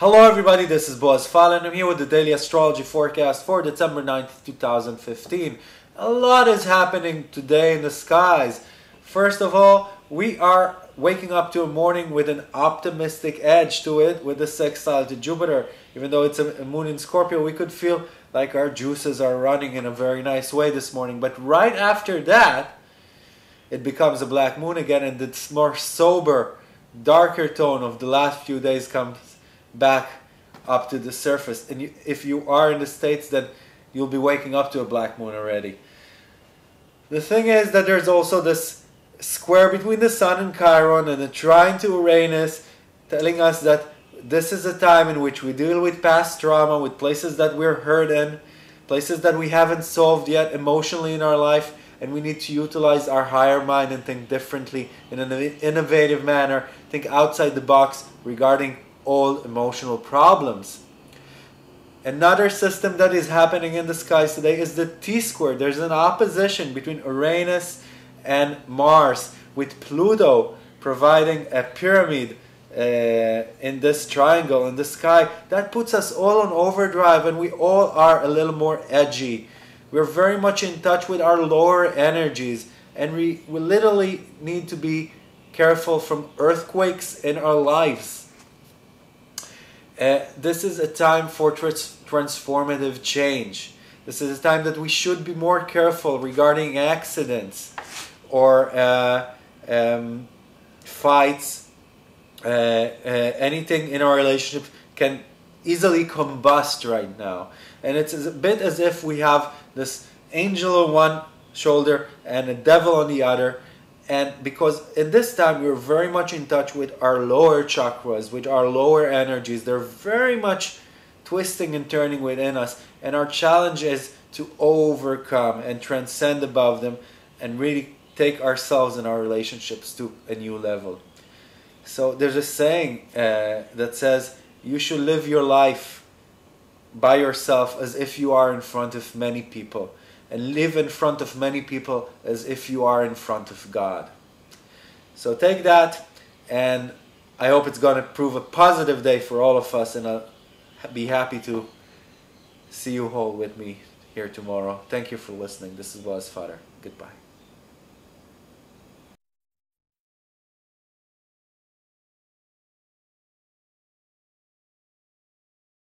Hello everybody, this is Boaz Fyler. I'm here with the daily astrology forecast for December 9th, 2015. A lot is happening today in the skies. First of all, we are waking up to a morning with an optimistic edge to it with the sextile to Jupiter. Even though it's a, moon in Scorpio, we could feel like our juices are running in a very nice way this morning. But right after that, it becomes a black moon again and it's more sober, darker tone of the last few days comes back up to the surface. And you, if you are in the States, then you'll be waking up to a black moon already. The thing is that there's also this square between the Sun and Chiron and a trine to Uranus telling us that this is a time in which we deal with past trauma, with places that we're hurt in, places that we haven't solved yet emotionally in our life, and we need to utilize our higher mind and think differently in an innovative manner, think outside the box regarding all emotional problems. Another system that is happening in the skies today is the T square. There's an opposition between Uranus and Mars, with Pluto providing a pyramid uh, in this triangle in the sky. That puts us all on overdrive, and we all are a little more edgy. We're very much in touch with our lower energies, and we, we literally need to be careful from earthquakes in our lives uh, this is a time for trans transformative change. This is a time that we should be more careful regarding accidents or uh, um, fights. Uh, uh anything in our relationship can easily combust right now. And it's a bit as if we have this angel on one shoulder and a devil on the other and because in this time we're very much in touch with our lower chakras with our lower energies. They're very much twisting and turning within us. And our challenge is to overcome and transcend above them and really take ourselves and our relationships to a new level. So there's a saying uh, that says you should live your life by yourself as if you are in front of many people and live in front of many people as if you are in front of God. So take that, and I hope it's going to prove a positive day for all of us, and I'll be happy to see you all with me here tomorrow. Thank you for listening. This is Boaz Fyler. Goodbye.